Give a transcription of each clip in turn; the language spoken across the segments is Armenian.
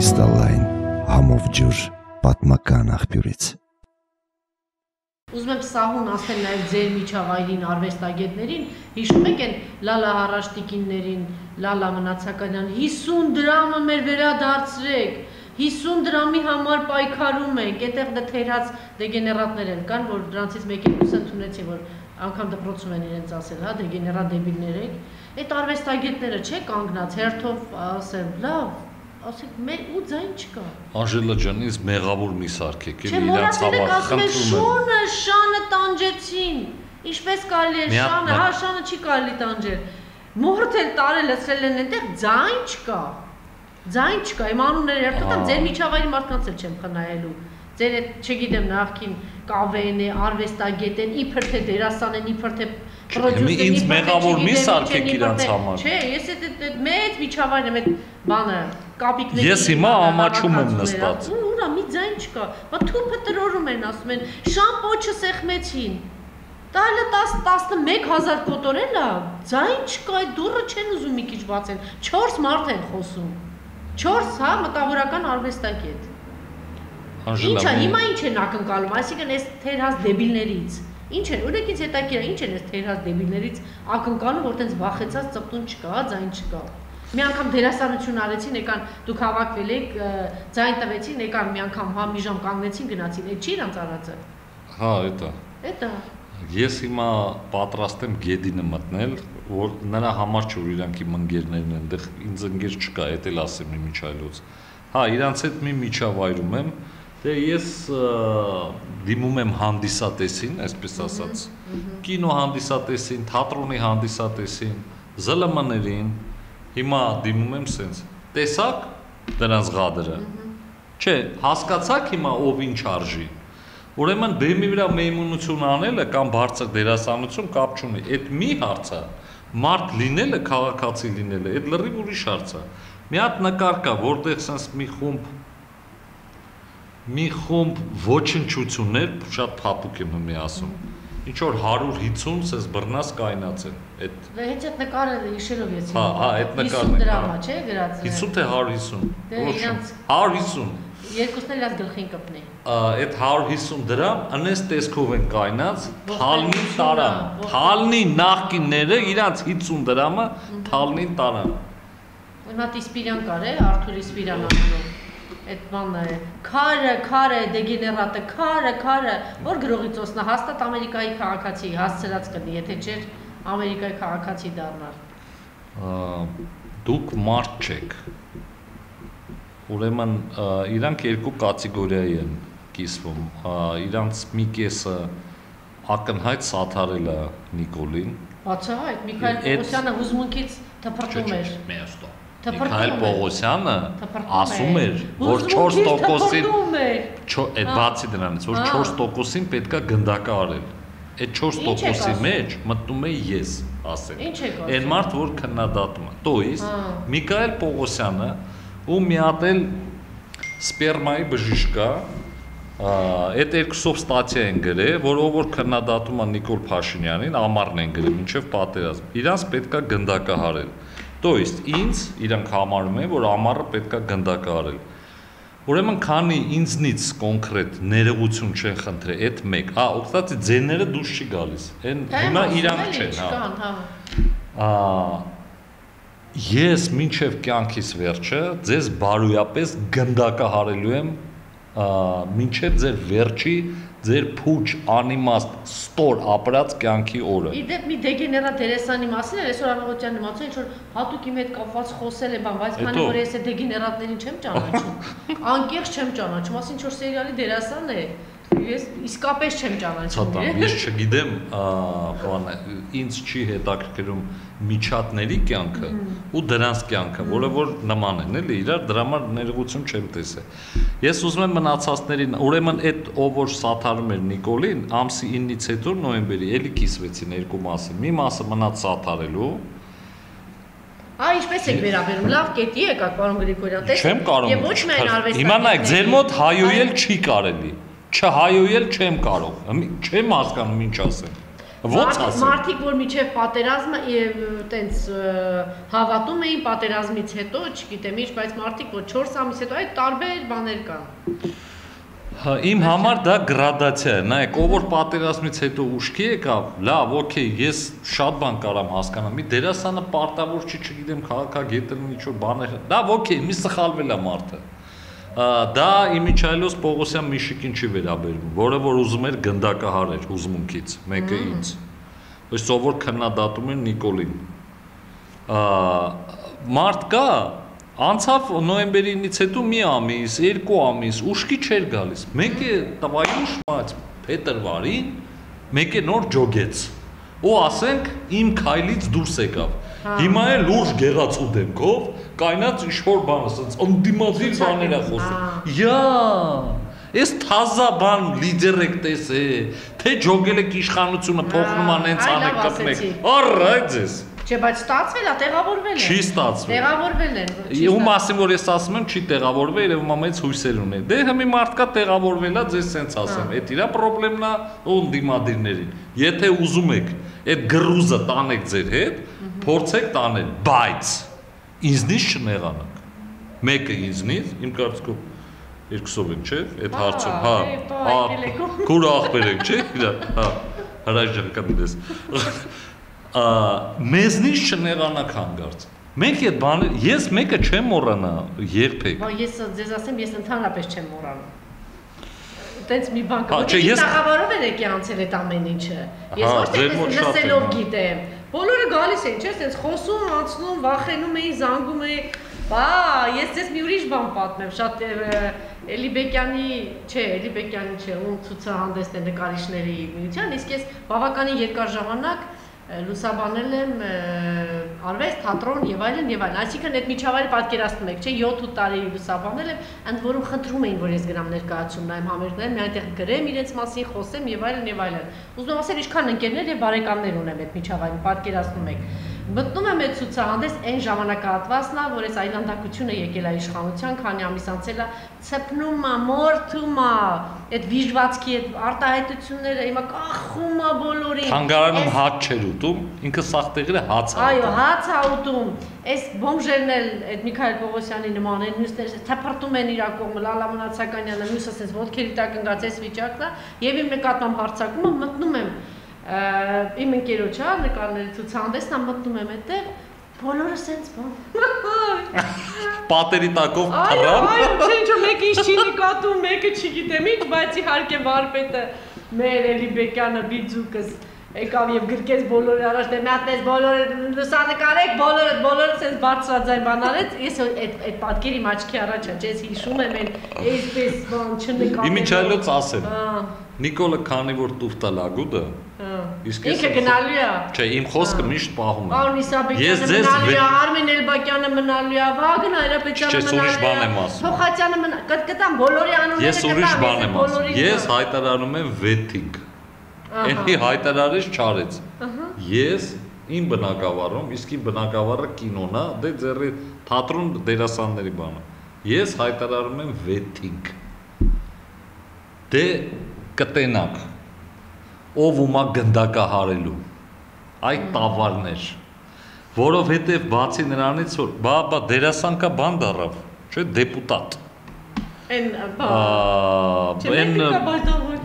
կրիստալային համով ջուր պատմական աղբյուրից Ուզում եմ սահուն ասել նաև ձեր միջավայրին արվեստագետներին, հիշում եք այն Լալա Հարաշտիկիններին, Լալա Մնացականյան 50 դրամը մեր վերադարձրեք։ 50 դրամի համար պայքարում ենք, այդտեղ դե թերած դեգեներատներ են կան, որ դրանցից մեկին ընդունեցի, որ անգամ դպրոցում են իրենց ասել, հա, դեգեներատ դեբիլներ եք։ Այդ արվեստագետները չէ կանգնած հերթով ասել, լավ, ասեք մեր ու ձայն չկա։ Անժելա ջան, ինձ մեղավոր մի սարքեք, եւ իրանց համար խնդրում եմ։ Շունը, շանը տանջեցին։ Ինչպես կարելի է շանը, հա, շանը չի կարելի տանջել։ Մորթել տարել լցրել են այնտեղ ձայն չկա։ Ձայն չկա, իմ անունները երթում ձեր միջավայրի մարդկանց էլ չեմ խնայելու։ Ձեր այդ, չգիտեմ, նախքին կավեն է, արվեստագետ են, իբր թե դերասան են, իբր թե ինձ մեղավոր մի սարքեք իրանց համար։ Չէ, ես այդ մեծ միջավայրն եմ այդ բանը կապիկների Ես հիմա ամաչում եմ նստած։ Ուրա մի ձայն չկա։ Բա թուփը տրորում են, ասում են, շամպոչը սեղմեցին։ Տալը 10 11000 կոտորել է, ձայն չկա, այդ դուրը չեն ուզում մի քիչ բացել։ 4 մարդ են խոսում։ 4, հա, մտավորական արվեստագետ։ Ինչա, հիմա ինչ են ակնկալում, այսինքն այս թերհաս դեբիլներից։ Ինչ են, օրինքից հետաքրքիր է, ինչ են այս թերհաս դեբիլներից ակնկալում, որ տենց վախեցած ծպտուն չկա, ձայն չկա։ Մի անգամ դերասանություն արեցին, եկան դուք հավաքվել եք, ձայն տվեցին, եկան մի անգամ հա մի ժամ կանգնեցին, գնացին, այդ չի իրանց արածը։ Հա, էտա։ Էտա։ Ես հիմա պատրաստ եմ Գեդինը մտնել, որ նրա համար չէ, որ իրանք իմ ընկերներն են, դեռ ինձ ընկեր չկա, էդ էլ ասեմ մի միջայլոց։ Հա, իրանց հետ մի միջավայրում եմ, դե ես դիմում եմ հանդիսատեսին, այսպես ասած, կինո հանդիսատեսին, թատրոնի հանդիսատեսին, ԶԼՄ-ներին, Հիմա դիմում եմ սենց։ Տեսակ դրանց ղադրը։ Չէ, հասկացաք հիմա ով ինչ արժի։ Ուրեմն բեմի վրա մեյմունություն անելը կամ բարձր դերասանություն կապ չունի։ Այդ մի հարցը մարդ լինելը, քաղաքացի լինելը, այդ լրիվ ուրիշ հարց է։ Մի հատ նկար կա, որտեղ sense մի խումբ մի խումբ ոչնչություններ, շատ փափուկ եմ հիմա ասում ինչ որ 150 սես բռնած կայնած են։ Այդ Հենց այդ նկարը հիշելով ես։ Հա, հա, այդ նկարն է։ 50 դրամա, չէ, գրած։ 50 թե 150։ Դե իրանց 150։ Երկուսն էլ аз գլխին կպնի։ Այդ 150 դրամ անես տեսքով են կայնած, թալնի տարան։ Թալնի նախկինները իրանց 50 դրամը թալնին տարան։ Հիմա Տիսպիրյան կար է, Արթուր Իսպիրյան անունով այդ բանն է. Քարը քարը դեգեներատը քարը քարը որ գրողի ծոսնա հաստատ ամերիկայի քաղաքացի հասցրած կլինի եթե չէր ամերիկայի քաղաքացի դառնար դուք մարդ չեք ուրեմն իրանք երկու կատեգորիայի են կիսվում իրանց մի կեսը ակնհայտ սաթարել է Նիկոլին բացահայտ Միքայել Պողոսյանը հուզմունքից թփրտում էր մեստո Միքայել Պողոսյանը ասում էր, որ 4%-ին այդ բացի դրանից, որ 4%-ին պետքա գնդակը արել։ Այդ 4%-ի մեջ մտնում է ես, ասել։ Ինչ է գործը։ Այն մարդ, որ քննադատում է։ Տոյս Միքայել Պողոսյանը ու մի հատ էլ սպերմայի բժիշկա այդ երկուսով ստատիա են գրել, որ ով որ քննադատում է Նիկոլ Փաշինյանին, ամառն են գրել, ինչև պատերազմ։ Իրանց պետքա գնդակահարել։ То есть ինձ իրանք համարում են, որ ամառը պետքա գնդակարել։ Ուրեմն քանի ինձնից կոնկրետ ներողություն չեն խնդրել, այդ մեկ։ Ա, կստացի ձեները դուրս չի գալիս։ Այն հիմա իրանք չեն, հա։ Ա ես մինչև կյանքիս վերջը ձեզ բարոյապես գնդակահարելու եմ մինչև ձեր վերջի ձեր փուջ անիմաստ ստոր ապրած կյանքի օրը։ Իդեպ մի դեգեներատ դերեսանի մասին էր այսօր Արողոջյան իմացա ինչ որ հատուկ իմ հետ կապված խոսել է բան, բայց քանի որ ես այդ դեգեներատներին չեմ ճանաչում, անկեղծ չեմ ճանաչում, ասին ինչ որ սերիալի դերասան է, Ես իսկապես չեմ ճանաչում։ Ցատան, ես չգիտեմ, բանը ինձ չի հետաքրքրում միջատների կյանքը ու դրանց կյանքը, որը որ նման են, էլի, իրար դրա համար ներողություն չեմ տեսել։ Ես ուզում եմ մնացածներին, ուրեմն այդ ով որ սաթարում էր Նիկոլին, ամսի 9-ից հետո նոյեմբերի էլի կիսվեցին երկու մասը։ Մի մասը մնաց սաթարելու, Ա ինչպես եք վերաբերում։ Լավ կետի եկաք, պարոն Գրիգորյան, տեսեք։ Չեմ կարող։ Եվ ոչ միայն արվեստի։ Հիմա նայեք, ձեր մոտ հայոյել չի կարելի չհայոյել չեմ կարող։ Չեմ հասկանում ինչ ասեմ։ Ո՞նց ասեմ։ Մարդիկ, որ միջև պատերազմը տենց հավատում էին պատերազմից հետո, չգիտեմ ինչ, բայց մարդիկ, որ 4 ամիս հետո այդ տարբեր բաներ կան։ Հա, իմ համար դա գրադացիա է։ Նայեք, ով որ պատերազմից հետո ուշքի եկավ, լավ, օքեյ, ես շատ բան կարամ հասկանամ։ Մի դերասանը պարտավոր չի, չգիտեմ, քաղաքագետերն ինչ որ բաներ։ Դա օքեյ, մի սխալվել է մարդը։ Դա Իմիջայլոս Պողոսյան Միշիկին չի վերաբերվում, որը որ ուզում էր գնդակահարեր հուզմունքից, մեկը ինձ։ Ոչ սովոր քննադատում են Նիկոլին։ Մարդ կա, Անցավ նոյեմբերի 9-ից հետո մի ամիս, երկու ամիս ուշքի չէր գալիս։ Մեկը տվայուշ մած փետրվարին մեկը նոր ջոգեց։ Ու ասենք իմ քայլից դուրս եկավ։ Հիմա է լուրջ գեղացու դեմքով կայնած ինչ-որ բան, ասած անդիմադիր բաներ է խոսում։ Յա Էս թազա բան լիդեր եք տեսե, թե ջոգել եք իշխանությունը փոխնում անենց անեք կպնեք։ Առայ ձեզ։ Չէ, բայց ստացվել է, տեղավորվել է։ Չի ստացվել։ Տեղավորվել են։ Ու մասին որ ես ասում եմ, չի տեղավորվել, երևում է մեծ հույսեր ունի։ Դե հիմի մարդկա տեղավորվել է, ձեզ սենց ասեմ։ Այդ իրա խնդրեմն է ուն դիմադիրներին։ Եթե ուզում եք այդ գրուզը տանեք ձեր հետ, փորձեք տանել, բայց ինձնից չնեղանաք։ Մեկը ինձնից, իմ կարծիքով երկուսով ենք, չէ՞, այդ հարցում, հա։ Հա։ Քուր ախպեր ենք, չէ՞, իրա, հա։ Հրաժարական դես մեզնից չնեղանաք հանգարց։ Մենք այդ բանը ես մեկը չեմ մոռանա երբեք։ Բա ես ձեզ ասեմ, ես ընդհանրապես չեմ մոռանում։ Տենց մի բան կա, որ ես տաղավարով են եկի անցել այդ ամեն ինչը։ Ես ոչ թե լսելով գիտեմ։ Բոլորը գալիս են, չէ՞, տենց խոսում, անցնում, վախենում էին, զանգում էին։ Բա, ես ձեզ մի ուրիշ բան պատմեմ, շատ Էլիբեկյանի, չէ, Էլիբեկյանի չէ, ում ցուցահանդեսն է նկարիչների միության, իսկ ես բավականին երկար ժամանակ լուսաբանել եմ արվեստ, թատրոն եւ այլն եւ այլն։ Այսինքն այդ միջավայրը պատկերացնում եք, չէ, 7 տարի լուսաբանել եմ, ընդ որում խնդրում էին, որ ես գնամ ներկայացում նայեմ համերգներ, մի այնտեղ գրեմ իրենց մասին, խոսեմ եւ այլն եւ այլն։ Ուզում եմ ասել, ինչքան ընկերներ եւ բարեկամներ ունեմ այդ միջավայրում, պատկերացնում եք մտնում եմ այդ ցուցահանդես այն ժամանակահատվածն է, որ այս այլանդակությունը եկել է իշխանության, քանի ամիս անցել է, ցփնում է, մորթում է, այդ վիժվածքի այդ արտահայտությունները հիմա կախում է բոլորին։ Թանգարանում հաց չեր ուտում, ինքը սաղ տեղերը հաց է։ Այո, հաց է ուտում։ Այս բոմժերն էլ այդ Միքայել Պողոսյանի նման են, մյուսներ թափրտում են իր կողմը, Լալա Մնացականյանը, մյուսը ասես ոդքերի տակ ընկած այս վիճակն է, եւ իմ նկատմամբ հարցակումը մտնում եմ իմ ընկերոջը նկարների ցուցահանդեսն ամ մտնում եմ այդտեղ բոլորը սենց բան պատերի տակով թռան այո այո ինչ որ մեկը ինչ չի նկատում մեկը չգիտեմ ինչ բայց իհարկե վարպետը մեր Էլիբեկյանը բիձուկս եկավ եւ գրկեց բոլորի առաջ դե էս բոլորը լուսանկարեք բոլորը բոլորը sense բարձրաձայն բան արեց ես այդ այդ պատկերի աչքի առաջ է ես հիշում եմ այն այսպես բան չնկատել Իմիջայլոց ասեմ Նիկոլը քանի որ տուֆտա լագուդը Իսկ ինքը գնալու է։ Չէ, իմ խոսքը միշտ պահում է։ Պարոն Իսաբեկյանը մնալու է, Արմեն Էլբակյանը մնալու է, Վագն Հայրապետյանը մնալու է։ Ես ուրիշ բան եմ ասում։ Թոխացյանը մնա, կտամ բոլորի անունները կտամ։ Ես ուրիշ բան եմ ասում։ Ես հայտարարում եմ վեթինգ։ Էնի հայտարարից չարեց։ Ես իմ բնակավարում, իսկ իմ բնակավարը կինոն է, դե ձեռի թատրոն դերասանների բանը։ Ես հայտարարում եմ վեթինգ։ Դե կտենակ ով ումա գնդակահարելու այդ տավարներ որովհետև բացի նրանից որ բա բա դերասան կա բան դարավ չէ դեպուտատ Են բա Են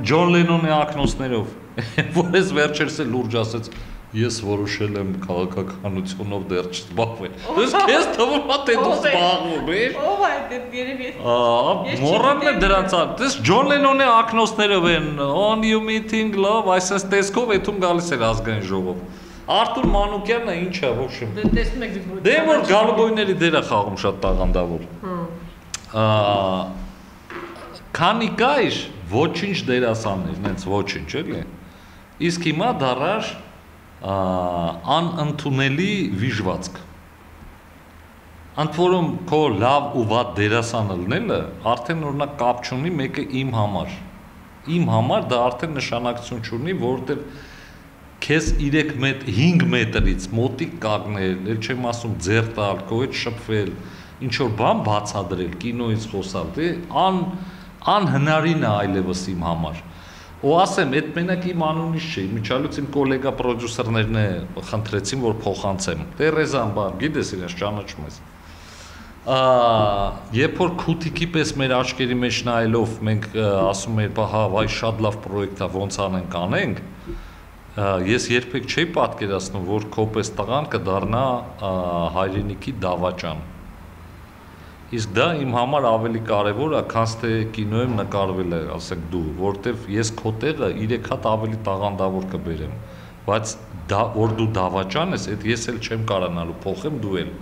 Ջոն Լենոնի ակնոցներով որ ես վերջերս էլ լուրջ ասեց ես որոշել եմ քաղաքականությունով դեռ չզբաղվել։ Դες քեզ թվում է թե դու զբաղվում ես։ Ո՞վ է դա երևի։ Ահա, մոռանն է դրանց։ Դες Ջոն Լենոնի ակնոցներով են on you meeting love, այսպես տեսքով էթում գալիս էր ազգային ժողով։ Արտուր Մանուկյանը ինչ է, ոչմ։ Դե տեսնում եք դուք։ Դե որ գալբոյների դերը խաղում շատ տաղանդավոր։ Հա։ Քանի կայր ոչինչ դերասաններ, նենց ոչինչ էլի։ Իսկ հիմա դարաշ անընդունելի վիժվածք։ Անդ որում քո լավ ու վատ դերասանը լինելը արդեն օրինակ կապ չունի մեկը իմ համար։ Իմ համար դա արդեն նշանակություն չունի, որովհետև քեզ 3 մետր 5 մետրից մոտիկ կանգնել, ել չեմ ասում ձեր տալ, քո հետ շփվել, ինչ որ բան բացադրել, կինոից խոսալ, դե ան անհնարին է այլևս իմ համար։ Ու ասեմ, այդ մենակ իմ անունից չէ, միջալուց իմ գոլեգա պրոդյուսերներն է խնդրեցին, որ փոխանցեմ։ Տերեզան բան, գիտես իրենց ճանաչում ես։ Ա երբ որ քութիկի պես մեր աչքերի մեջ նայելով մենք ասում ենք, «Բա հա, վայ շատ լավ պրոյեկտ է, ոնց անենք, անենք»։ Ես երբեք չէի պատկերացնում, որ քոպես տղան կդառնա հայրենիքի դավաճան։ Իսկ դա իմ համար ավելի կարևոր է, քան թե կինոյում նկարվել է, ասենք դու, որտեվ ես քո տեղը 3 հատ ավելի տաղանդավոր կբերեմ։ Բայց դա որ դու դավաճան ես, այդ ես էլ չեմ կարանալու փոխեմ դու էլ։